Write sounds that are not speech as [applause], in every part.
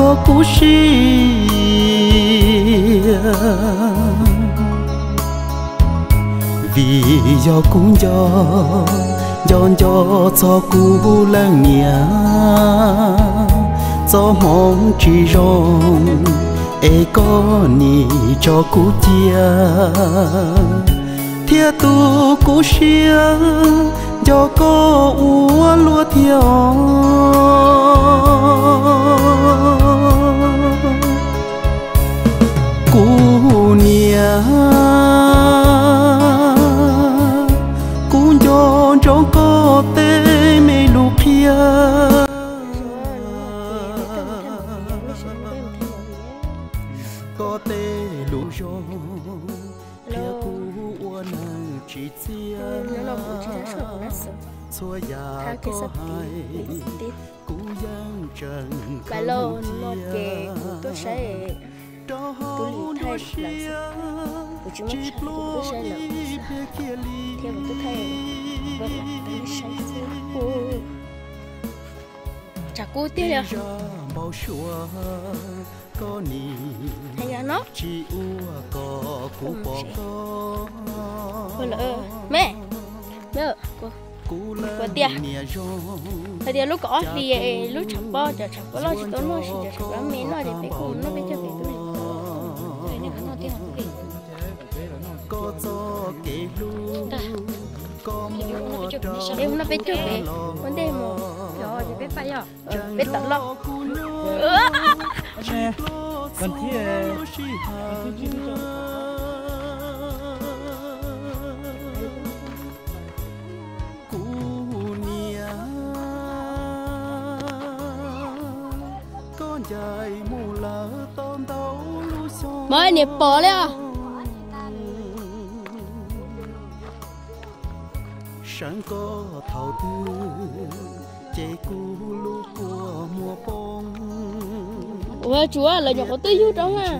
可可故事vì do cũng do do do cho cú lăng nhà cho mong chỉ rong ê có ni cho cú chia thia tu cú xia do có ua lúa theo già có hai cú giang trần bà lô một kề tôi sẽ tôi lì thay lần của chúng nó của tôi sẽ lần theo một tôi thay. Vợ là tôi sẽ cô chả cô tiếc rồi thay ra nó. Có. Cô là mẹ. Mẹ cô cô tia. thời điểm lúc có thì lúc chập bao giờ chập bao lo chỉ tôi nói chỉ chập bao miếng nó để bé cô nó bé cho bé tôi kể. Lu có mua trò em nó bé cho bé vấn đề mà. Rồi thì biết phải rồi bé tận lo. nè còn thi còn thi chi mới nè bỏ lên à? Sáng có thầu tư chế cu lu của mùa bông. Ủa chúa là nhỏ có tư du trong à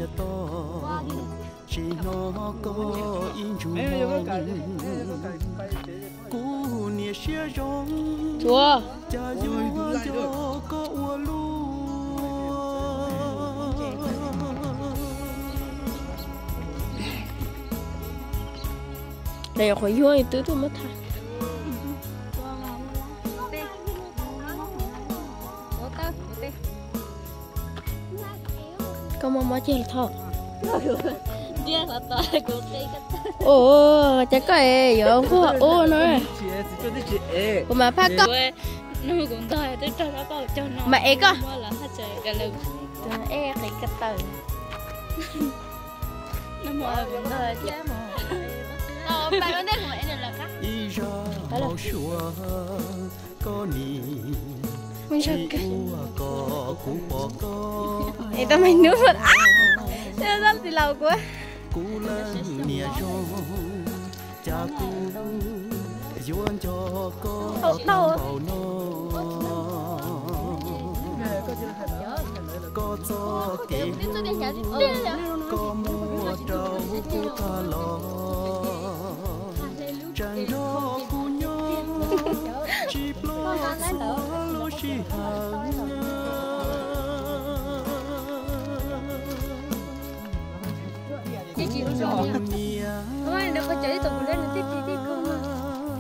chỉ nó có in mong cú nia xia rong. Chúa. Cha du cho có ua lu mà mà chơi thôi điên là tôi của cây cái ồ chắc có ấy giờ không có ô nữa chị chỉ cho đi chị ê của mà phát có nó cũng thôi tôi cho nó bảo cho nó mà ấy có là hết trời cả lần e cái cái từ nó mua cũng thôi chứ ờ biết của em là khác có ni mình bỏ có. [laughs] Ấy tao mày nước rồi à thế ra thì lâu quá. Đâu, đâu? tàu nó. Có cho kể có mua trâu cú ta lo chẳng do cú nhớ chỉ lo lo chỉ hàng chị chị rồi nia ôi nó có chơi tụi lên nó tiếp tiếp tiếp không mà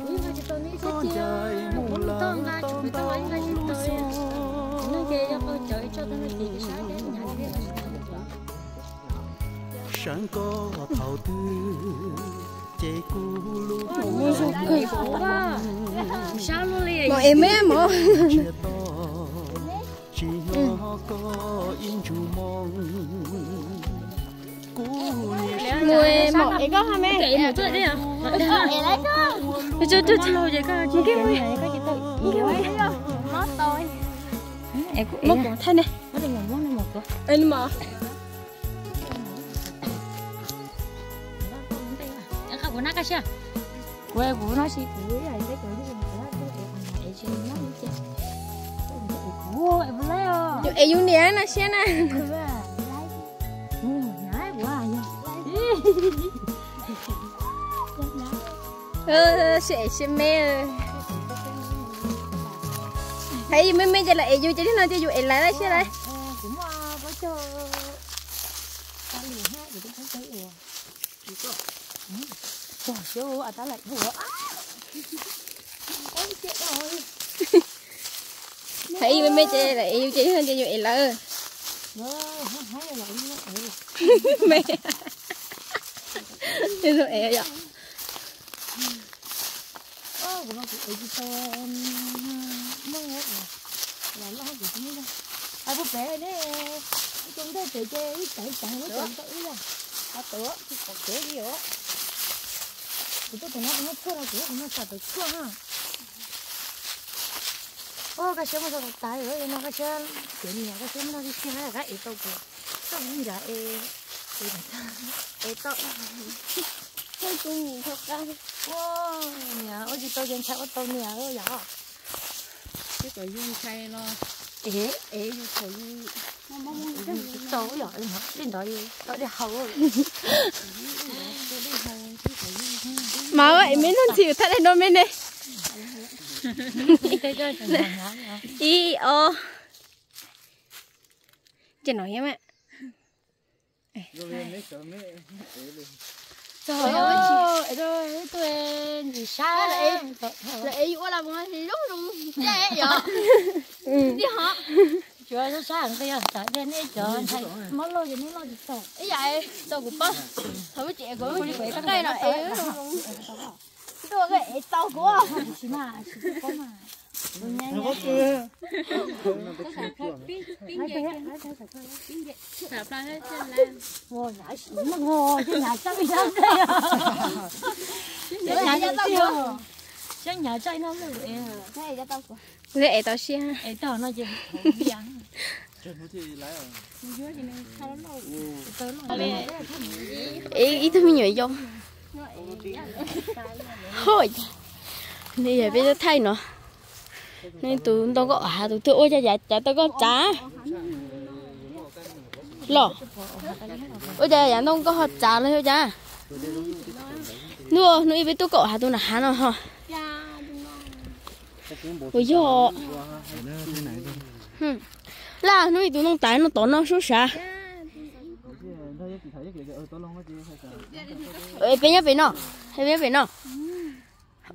nhưng mà chỉ tụi nó có sẽ chơi lờ tông ra chụp tao ấy ra chụp ấy nó kia cho tôi chơi cho tôi nó cái sáng đến nhà đi sáng có thầu tư cười sao luôn mà em em chỉ nó có mẹ kệ một chút đi à tôi em cũng thay này một em mà em không có nát cái chưa quê của nó xí của này cái chỗ như thế này cái em chỉ nó như thế Ủa, em lấy à? ấy dùng đĩa nè xem nè. Ừ, nhái quá à nha. ờ sẽ sẽ mẹ thấy mấy mấy giờ lại yêu chứ nó chứ yêu lại đấy chứ đấy cũng có cho ta liền ha thì cũng thấy ủa chú à ta lại rồi thấy mấy mấy giờ lại yêu chứ nó chứ yêu lại mẹ. Thế rồi em vậy. Cũng ấy cho mơ hết rồi là nó không được như thế ai bố bé đấy chúng ta chơi chơi chạy chạy nó chạy tới rồi nó tựa thì còn tựa gì nữa thì tôi thấy nó nó thua ra tựa nó sợ tới thua ha ô cái xe mà sao tài rồi nó cái xe chuyện nhà cái xe nó cái xe là cái ít đâu kìa cái gì là ê ê ê tao tôi cũng nhìn thật ra wow nhà ở gì tôi dân sao tôi nhà ở giờ cái dung khay nó ê ế như cái tôi giờ mà đến đó đi tôi đi hầu rồi mà vậy mấy con chịu thật này cái [laughs] cái ý ô. Chị nói em ạ. Trời ơi rồi tôi gì sao lại lại yêu là một thì đúng đúng. Dễ vậy? [laughs] Đi hả chưa nó sáng cái giờ đến đây chờ thầy. món lo gì nó lo gì sao ý vậy tôi cũng bắt thôi với chị của mình cái cây này. đúng đúng tôi cái tao của chỉ mà chỉ có mà nó có trên lan ngồi xí mà ngồi trên nhà chơi nó đây à nhà chơi tiêu trên nhà chơi nó mới vậy? Cái cho tao dễ tao xia ấy tao nó lái rồi. Ý ý tôi nhảy vô. Thôi. Bây giờ bây giờ thay nó. Nên tụi tao có à tụi tôi ôi cha dạ cha tao có trả lo ôi cha dạ tao có hot trả lên thôi cha nuôi nuôi với tôi cọ hà tôi là hà nó ha ôi yo là nuôi tụi nó tải nó tỏ nó số 啥 ê bên nhá bên nó. Hay bên bên nó.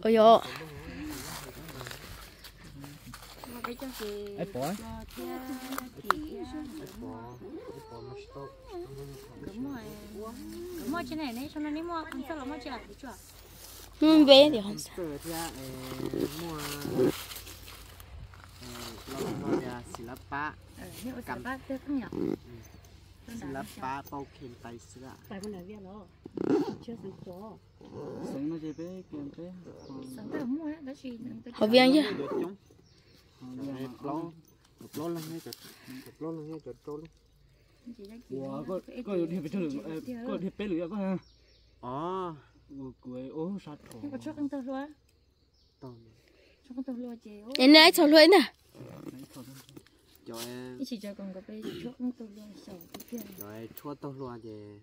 Ôi yo ấy bỏ mua trên này này cho nó đi mua. Ăn sao là mua trên này chưa ừ về thì không sao từ thì mua lo loศิลปะ nếu cầm bát tôi không nhở ศิลปะเป่าเข็มไตเสื้อ tại con này biết nó chưa sáng gió sống nó chỉ bé kiếm bé sáng tôi mua đó gì họ viên chứ เดือดจุ้งปล้อปล้อลงให้จดปล้อลงให้จดโตเลย wow có có đi về trường có đi bé lửa có ha อ๋อ cuối ô sát thổ cho con tàu lúa tàu cho con tàu lúa chị ô em lấy tàu lúa nè rồi chỉ cho con có bé cho con tàu lúa sầu rồi cho tàu lúa về.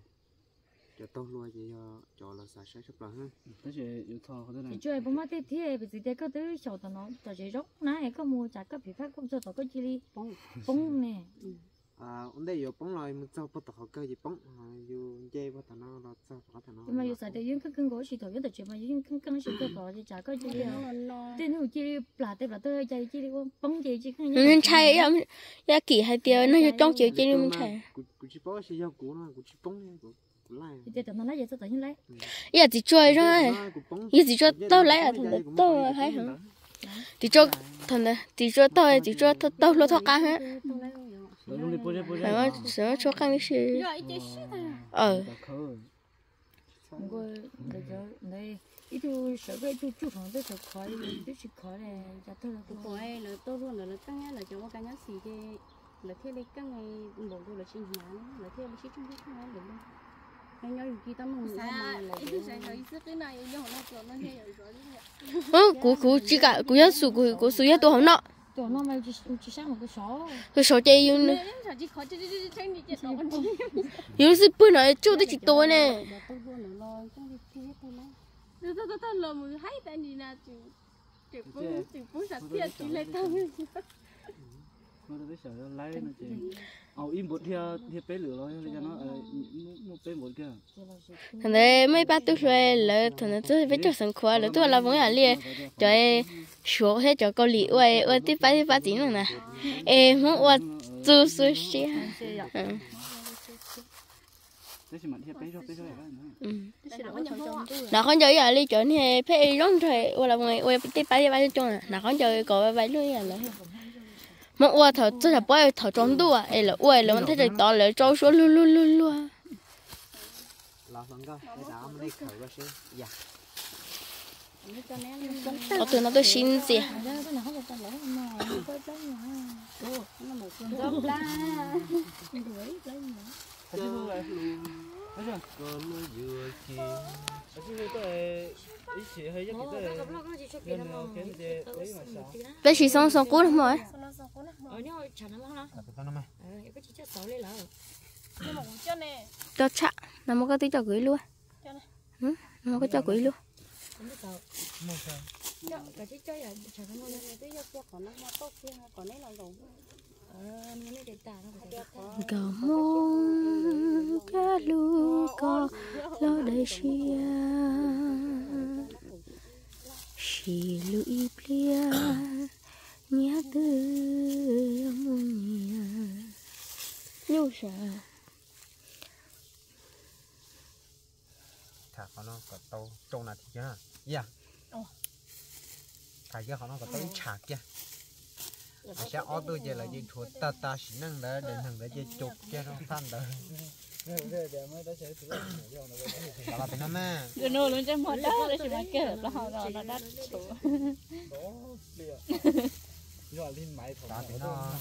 Cho tàu lúa về cho là sạch sẽ sắp lắm thế chị yêu thọ thế này. Chơi bố má thế thế bây giờ cái thứ sầu tàu nó cho chị rốt nãy cái mua chả cái bị phát không? Cho tàu cái chi đi bông. Bông nè. Ừ à ông đây yêu bóng lại mình cho bắt đầu cái gì bóng yêu dây bắt đầu nó là cho bắt đầu nó nhưng mà yêu sao thì yêu căng căng gối chỉ đầu yêu đầu chỉ mà yêu căng căng chỉ đầu gối chỉ chả có gì tên nó chỉ là tên là tôi chỉ chỉ bóng gì chỉ không nên chạy em ya kỳ hay tiêu nó trong chỉ chỉ mình chạy cũng chỉ bóng chỉ yêu cũ nó cũng chỉ bóng giờ chỉ chơi thôi giờ chỉ cho tao lấy à thằng tao hay hả chỉ cho thằng chỉ cho tao chỉ cho tao lo thoát cá hết rồi lúc phải không sợ cho cá cái gì ờ ít tu sợ cái tu tu không tới sợ khỏi tới chỉ khỏi này cho tôi cái tuổi là tôi luôn là tăng là cho cái nhá gì? cái là thế lấy cái ngày bộ tôi là xin nhà là thế là xin chung cái không được anh nhớ gì? tao mừng là ít sẽ thấy sức cái này nhưng nó nó hay rồi ừ cú cú chỉ cả cú nhớ sụ cú cú sụ nhớ tôi không nọ tụi nó mà chỉ chỉ sang một cái số cái số chơi yêu đâu [laughs] yêu là bữa nay chú tới chỉ tôi nè. Tôi tôi lấy tôi lừa một hai tay đi na chịu chịu bún chịu bún sạch thiệt chỉ lấy tao nó tới sợ lấy nó chỉ kia. Thằng đấy mấy ba tôi rồi lỡ thằng đấy tôi phải cho sẵn khoa lỡ tôi là muốn là liền cho em số hết cho câu lì ơi ơi tiếp ba tiếp ba tiếng rồi nè. Em muốn chú chú xí nó không chơi giờ đi chỗ này phải rong thôi ơi là người ơi tiếp ba tiếp ba cho nè. Nó không chơi có vài lưỡi là lỡ mà ua thở tôi là bơi thở trốn đua ấy là ua là mình thấy được to là trâu số lu lu lu lu lo lắng coi để đó mình đi khởi qua xí dạ ở từ nó tôi xin gì bé chỉ xong xong cú rồi. Cho chạ nằm một cái tí cho gửi luôn. Ừ, nằm cho gửi luôn. Mong lu có xia Xì lụi plia nhớ tư mong nhà Nhu sợ thà họ nó có tàu trông là thì chứ dạ. Thà giờ họ nó có tàu chạc chứ à sẽ ở tôi giờ là gì thuộc ta ta chỉ năng đó để thằng đó chơi chụp cho nó thanh đó đó là nó luôn cho một đó để chỉ mà kêu là họ nó nó đắt chủ rồi lên máy thổi đó nó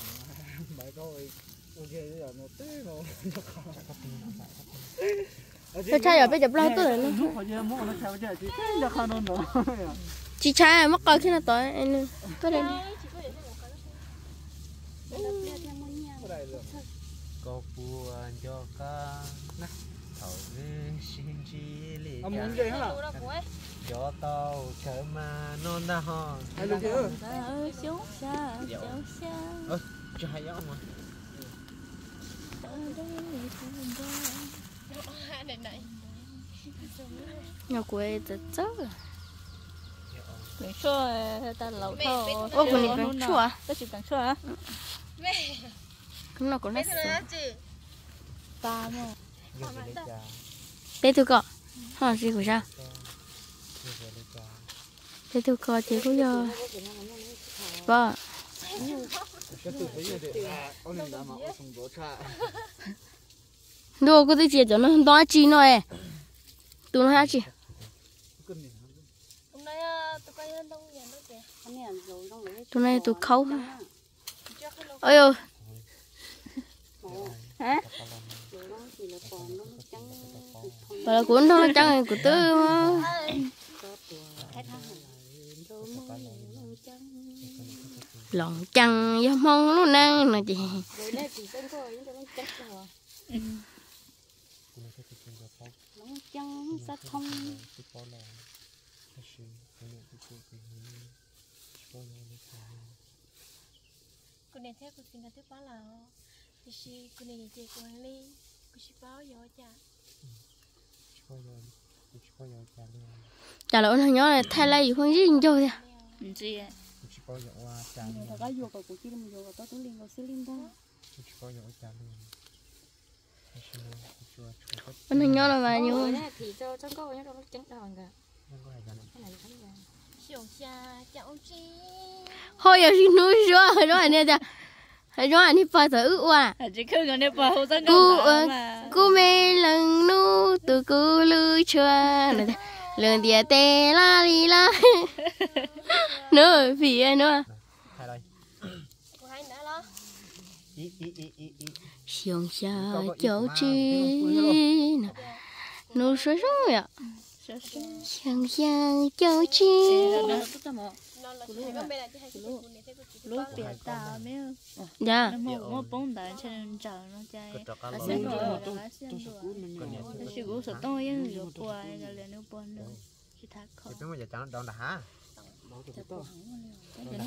máy thôi ok giờ nó té nó Tôi trai ở bây giờ bao tôi rồi giờ chỉ Chị trai à, coi khi nào tới anh tôi đây có buồn cho ca nè thầu nên xin chi lì ông muốn gì hả? cho tao chờ mà non đã ho hay là chưa xuống xa xuống xa cho hay ông mà. Nhà quê rất chắc Cảnh xua ta lẩu thô Ô, con này cảnh xua à? Ta chịu cảnh xua Cũng nó cũng nó Ta mà Để tôi cọ Hả gì của cha Để tôi cọ chị không có cha Đồ có thể chia cho nó đó chi nó ấy Tụi nó hát chi cái này Tụi tụi khâu Ôi ôi Hả? Bà là cuốn thôi chẳng của tư mà lòng chăng do mong nó năng thông cái này bao là lấy cha cô này theo cô xin là tiếp bao là thì si cô này chị này đi cô si bao giờ chả cha chả là ông nhỏ này thay lại gì không gì gì qua cha luôn. là có vô cầu của chị mình vô cầu tôi đó bao giờ cha luôn. Ông nhỏ là mà nhiều thì cho có nó trắng rồi cả nó có hay cái này cái này trắng rồi thôi giờ xin núi rồi rồi nè cha rồi anh đi phải thử ư à chỉ cứ gần đây bà hậu dân cô cô mê lần nu từ cô lưu chua. Lần địa tê la li la. [laughs] Nữa vì nữa ý ý xiong xa cháu chi nó sôi rồi ạ. Xiong xa cháu chi lúc biệt ta mấy dạ. Nó một một bông đá trên trời nó chạy. Cái trò cá là lồng xem nó rồi là xem rồi nó chỉ có sợ tôi nhưng rồi qua là liền nó buồn nữa chỉ thả khó thì bây giờ chẳng đón đã hả cái nó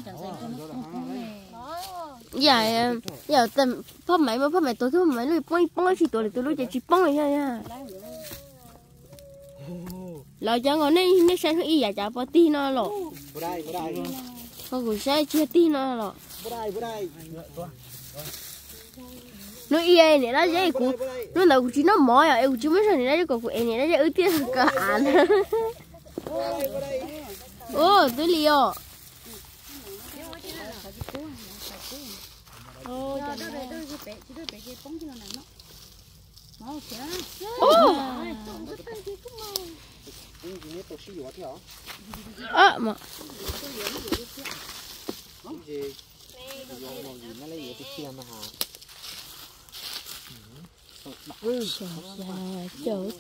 dạ dạ tầm phát máy mà phát máy tôi thôi máy lui bông bông chỉ tôi tôi lui chỉ bông rồi nha lo cho ngon này nó sẽ ý giả giả bỏ tí nó lọ bữa đây bữa đây có cũng sẽ chia tí nó lọ. Nó ấy này nó dễ cũng nó là cũng chỉ nó mỏ à em chỉ mới sao này nó cũng cũng này nó dễ ưu tiên cả ăn ô tôi liều cho đó đây. Đây bé chỉ đây bé cái bóng cho nó nó. Nó cái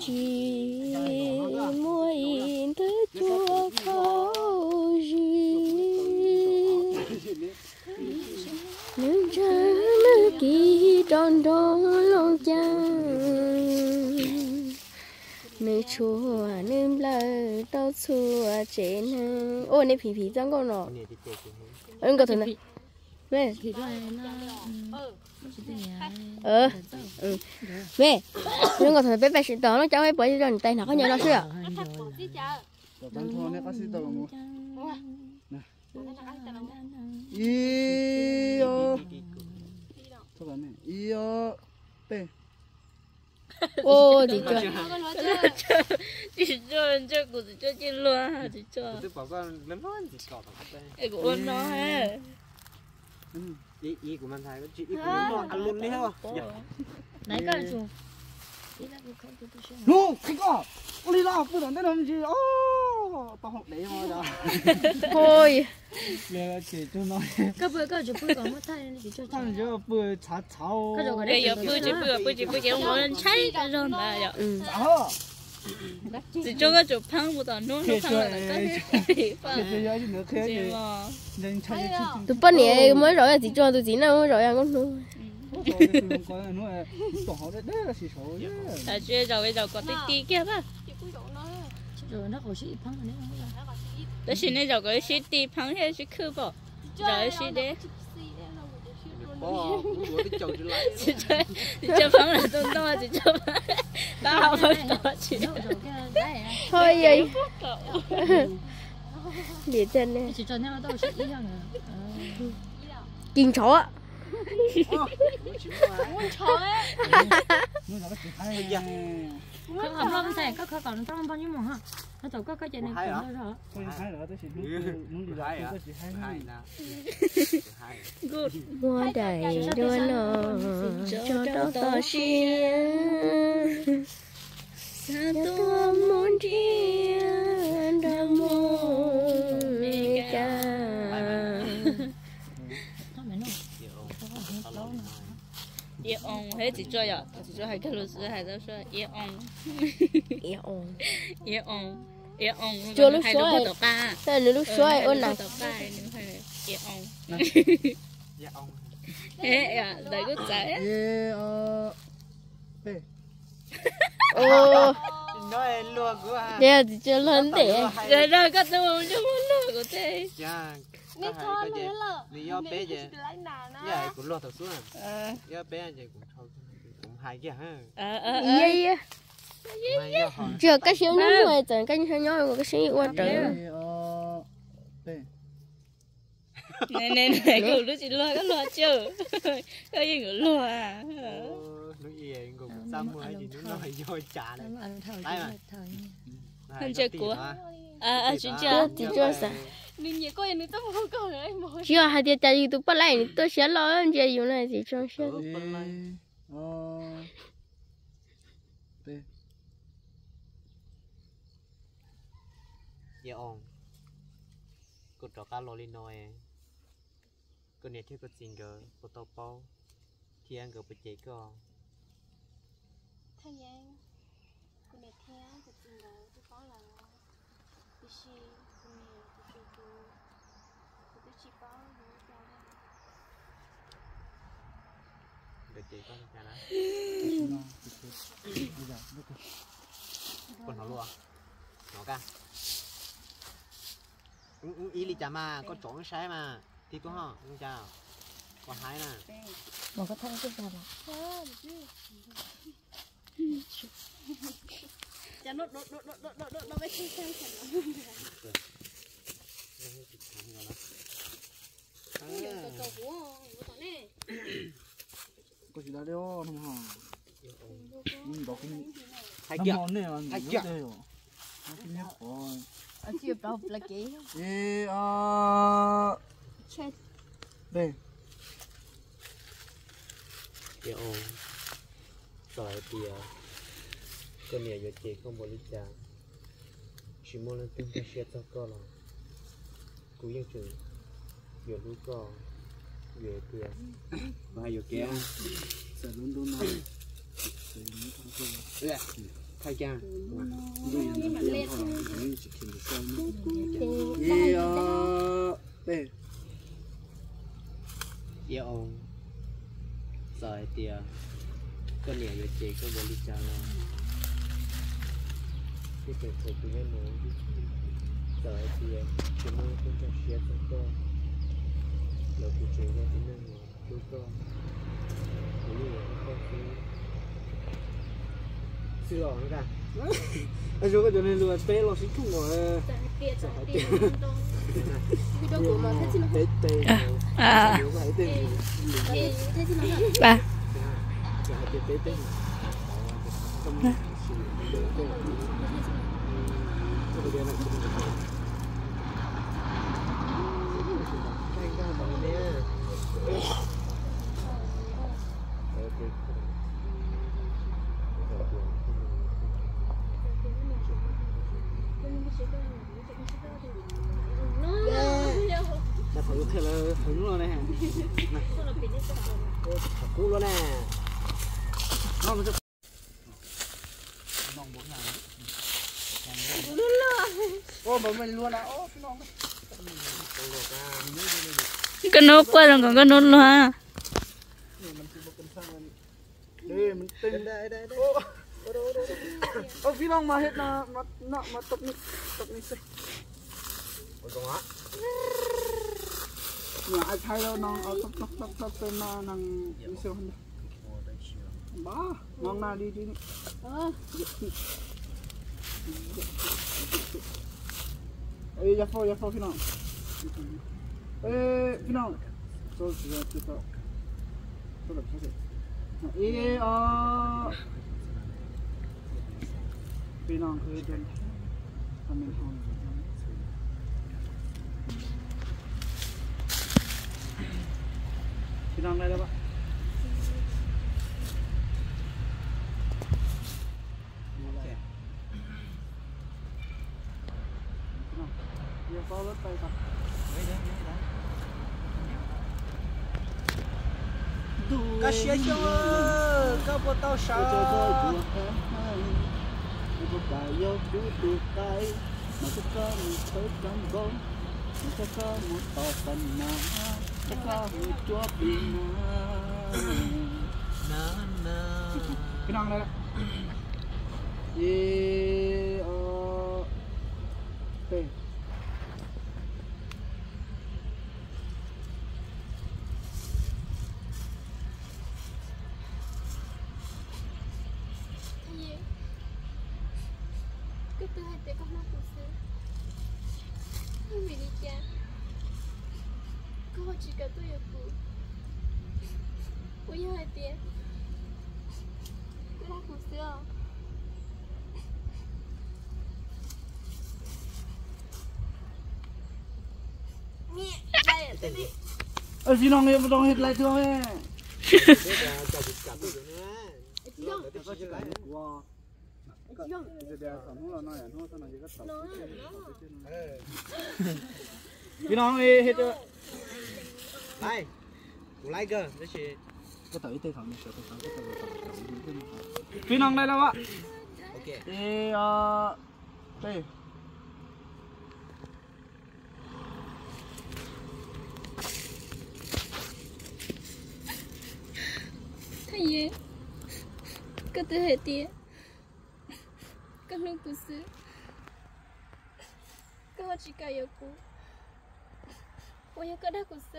chỉ à mà mua in thức chua khó gì nước cha nước kỳ đòn đòn lòng cha nước chùa nước lơ đau chua trên ô, này phì phì chẳng con có này ờ ừ. Nhưng có bé bé sẽ đó nó, cháu ấy bởi vì tay có nhớ nó Iyo. Thôi mình ăn luôn đi không nãy có chủ No, cái có. Ôi la, phụ đồng tên làm gì? Ô, tao học đấy mà đó. thôi Nè, chỉ cho nó. có bữa có chủ bữa có mất thay nên chỉ cho Thằng giờ bữa chả cháo. cái Bây đấy giờ bữa chỉ bữa bữa chỉ bữa chỉ ông nói cháy cái rồi mà giờ. ừ Cháo. Chỉ cho cái chỗ phăng của tao nó nó phăng là cái Cái gì Chỉ cái tụi bên này mới rồi là chỉ cho tụi chỉ nào mới rồi ăn con luôn Chứ. [laughs] À chưa giờ bây giờ có tí tí kia ba. rồi nó. Có sĩ phăng này Đó xin này giờ có xí tí phăng hay xí khư bỏ. Giờ xí đấy. Chỉ [laughs] cho chỉ cho phăng là tôi to chỉ cho phăng. [laughs] Tao không to rồi thôi vậy. để chân nó đâu sĩ ý rằng kiên chó Chỉ hay. không không? Không thể có có còn trong bao nhiêu mà ha nó tổ có cái chuyện này cũng nè hai mua đầy đua nó cho đó to xiên sa tua muốn riêng đã muốn mê ca nó mày nó Ye ông hết chỉ cho giờ, chỉ cái là xoay nói luôn của đây là chỉ cho lớn để Rồi rồi có tôi cho muốn lừa của thế có hai cái gì lý do bé gì dạ cũng lo thật xuống Ờ, do bé gì cũng thôi cũng hai cái ha. Ờ, ờ, ờ. chưa cái xíu nó? ngoài tận cái xíu nhỏ của cái xíu qua trời Ê ờ Bê. Này này này, cậu lúc chỉ lừa cái lừa chưa? [laughs] Cái gì của lừa à? nói gì vậy? Sao mua hay gì nó nói do trả nó thở Đấy mà. Không chơi của. À, à, chú chưa? Chưa. thì chưa sao Nên nhớ coi tao không có nữa em mới. chưa hai tiền chạy tụ bắt lại tôi sẽ lo anh chị dùng này thì trong ờ Bê. dạ ông cô trò cá lô lên nói cô này theo cô xin gờ cô tao bao thì anh gờ bị chạy cơ thay anh cô này theo cô xin là tôi có là tôi chỉ cô này tôi chỉ cô chỉ có nó cho được chạy con nhà Nó, cái- bây giờ nó cái- con nó luôn nó ca ý lý chả mà có trốn sai mà thì có hả không chào có hai nè mà có thân cái sao chả nốt nốt nốt nốt nốt nốt nốt nốt cái gì xem có gì đó đeo không hả ừ đó cũng hai năm kia này là Hai nhiều kia. đây rồi nó cũng nhớ rồi ở chưa bao là kỹ ê à Chết. đây thì ông rồi thì cái này giờ chị không bỏ lý chỉ muốn lên tiếng cái xe cho con là cú yên chừng giờ lúc ờ, có về kia, mà giờ kia sẽ luôn luôn nói là khai cha. Bây giờ nó lên thôi nhưng chỉ kiếm được sao nữa gì đó đây giờ ông rồi tiền con nhẹ giờ chị có bố đi chào nó cái tiền của tụi em rồi rồi tiền chúng tôi cũng sẽ chia cho con là của trường ra tính năng của đôi con đúng rồi con không xin lỗi cả. Anh chú có cho nên luôn té lo [laughs] xin chung à, rồi. à. À Thank you thử thì là thử luôn nè này cú luôn nè nó mới nòng bốn ngày cái apa dong kau kena lu ha? Oh, bilang mah het na mat na top ni top ni sih. Oh, dong ah. Ya, ai thay đâu nong top top top top tên na nang misu handa. Ba, nong na đi đi. Ah, Ê, giờ phô, giờ phô khi nào? えー、プラン。そうですね、やってた。そうだ、そうだ。えー、あー。プラン増えてる。ために半分。Planlara bak. Yapalım da bak. cá xe xe cá bò tao sao bò bài yêu đu đu tay mà tôi có một thớ trong gông mà tôi có một tò phần nào tôi có một chúa bị nào cái non đây đó Yeah, uh, okay. เออพี่น้องเอ็มต้องเห็ดไรเท่าไหร่พี่น้องเอ็เห็ดไรกูไรเกินไม่ใช่ก็ต่อไปเตะเขาเนี่ยต่อไปเขาก็ต่อไปเขาพี่น้องได้แล้ววะโอเคเออเตะ ye ka te he tie ka nu ku su ka ha chi ka yo ku o yo ka da ku su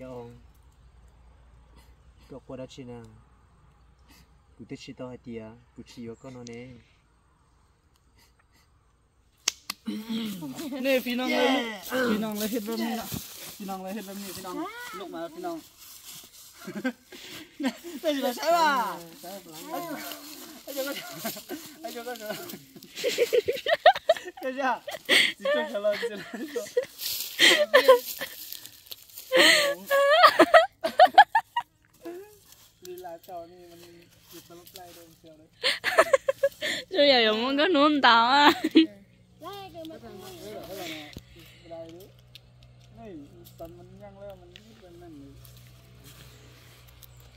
yo to ko da chi na ku te chi to he tie ku chi yo ko no ne นี่พี่น้องเลยพี่น้องเลยเห็ดแบบนี้นะพี่น้องเลยเห็ดแบบนี้พี่น้องลูกมาพี่น้องได้ยินแล้วใช่ป่ะใช่ป่ะไอ้เจ้าก็ไอ้เจ้าก็เจ้าจ้าจิตใจเขาเราจิตใจเขาลีลาเจ้านี่มันหยุดตลบไล่โดนเชียวเลยช่วยอย่าอย่ามองก็นุ่นตาอ่ะ ตอนมันย่างแล้วมันเป็นนั่นอยู่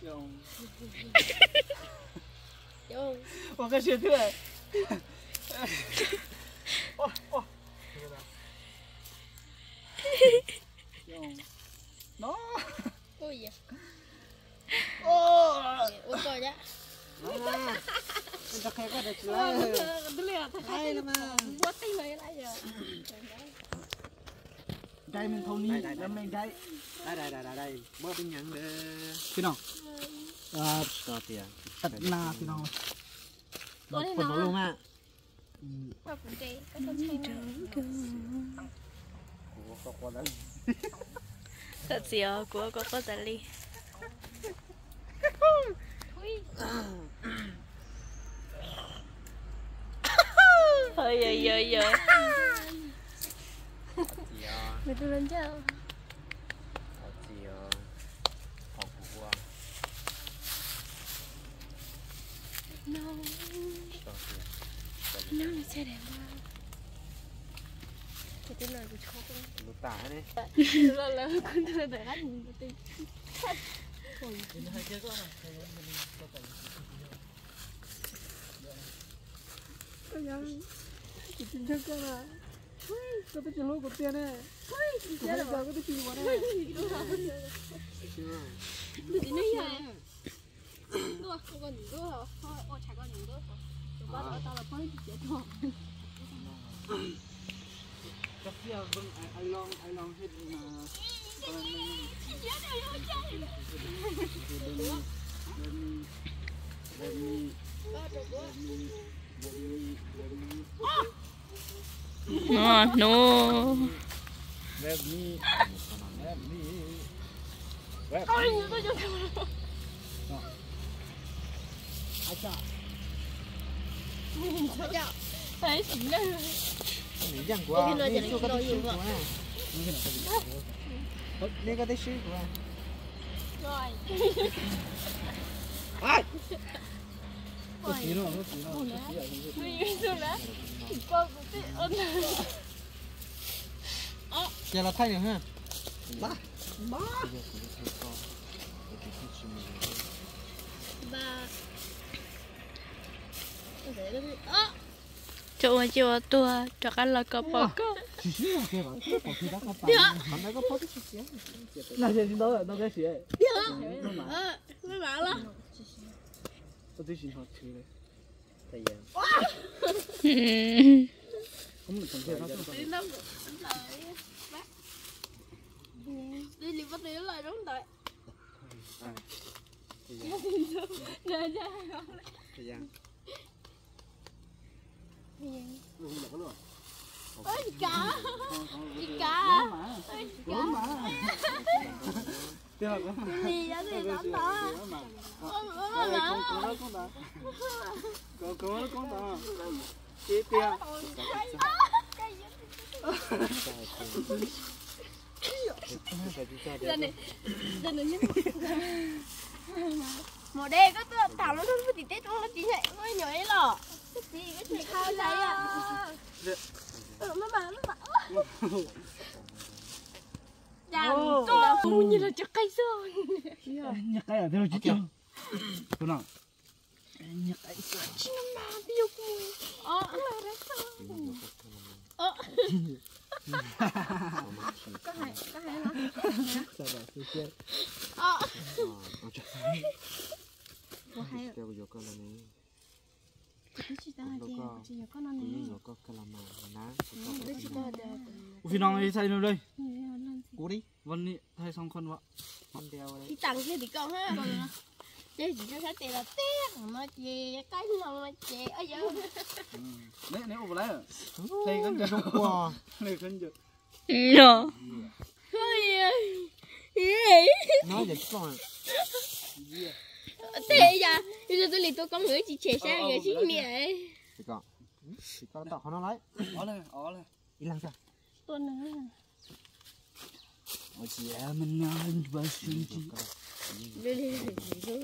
โยงโยงมันก็เชื่อเถื่อโอ้โอ้โยงน้อโอ้ยโอ้โอ้ก่อนจ้ะ Mình đọc cái quả đạch rồi. Đưa lửa thật hay là mà. Vốt tay mấy lại rồi đây mình thâu ni, năm nay đây, Đây đây đây đây đây, bơ bên nhận đê. cái nào, à, To tia. tật na cái nào, đi Phần nó luôn á. Thật gì à, của có có tali. Ôi ôi ôi ôi. [laughs] Tia, Mày tôi lên chưa? Học của qua. No, no, mày chơi đẹp quá. Cái tên này của cháu cũng Lúc tả này. là là con tôi để hát nhìn cái tên. cái chân chân cái à? này, cái cái chân lỗ của tiền này, cái cái cái chân của này, Tôi chỉ nói vậy. Đúng không? Con nhìn đúng không? Thôi, ôi chả con nhìn đúng không? Rồi bắt đầu tao là phải chết thôi. cái kia vâng, ai long ai long hết mà, còn mình No, no. Web me, web me, web có tí nữa, có tí nữa, có tí nữa. Mình xuống đã. Con cũng biết ơn. Giờ là thay nữa ha. Ba. Ba. Ba. Chỗ chỗ tua, cho ăn là có bò. Chỉ là thì đâu đâu cái gì mấy bạn đó. Tôi thấy xin họ chữ đấy. Thầy à. Không được thằng kia nó không. Đi năm Đi liền bắt đi lại đúng rồi. Nè cha. Thầy à. Không được luôn. Ôi cá. Cá. Ôi cá. [laughs] Tiếp là có mà. Gì vậy thì lắm đó. Có mà. Ôi Đây, mà con con đó con đó. Con con đó con đó. Tiếp tiếp. Thầy chú cho Giờ đi. này, giờ này nhưng mùa đây có tôi thảo nó không thì tết nó chỉ nhảy nó nhỏ ấy lọ gì cái chuyện khao đấy à ừ nó bảo nó bảo Chàng con. Như là chắc cây xương Nhắc cái ở đây chứ chưa? Con nào? Nhắc cái. mà tiêu mùi ờ. Là đấy sao? Ờ. Có hay có hay lắm Sao bà sư chết. ờ. Ờ, cho vì nó đi thay nó đây cú đi vân đi thay xong con vợ con đeo đấy thì tặng kia thì con ha chơi chỉ cho khách tiền là tiếc mà chị cái nào mà chị ở giờ nếu nếu mà lấy rồi thì con chơi không qua thì con chơi no nói gì con thế giờ bây giờ tôi lấy tôi con người chị trẻ sang người chị mẹ chị con. Chị con tao không nó lấy. Ó lên ó lên. Làm sao tôi nữa Ôi chị em mình nhau lên và xin chị. Đi đi đi đi.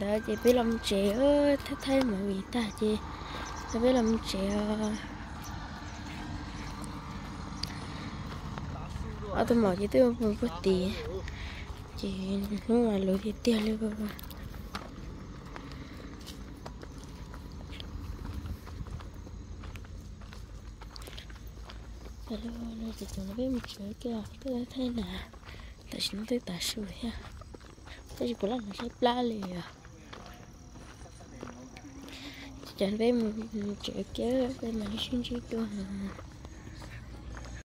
Đó chị biết làm trẻ ơi thấy thấy mọi người ta chị. Biết làm trẻ ở tôi mở chị tôi không có tiền chị lúc mà lối thì tiền luôn cơ Hello, nó chỉ tụi nó biết một chỗ kia, tôi thấy nè, tại chúng tôi tả sủi ha. Tôi chỉ có làm cái pla lì à. Chẳng biết một chỗ kia, bên này xuyên chi cơ hả. À.